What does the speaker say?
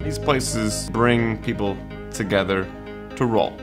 These places bring people together to roll.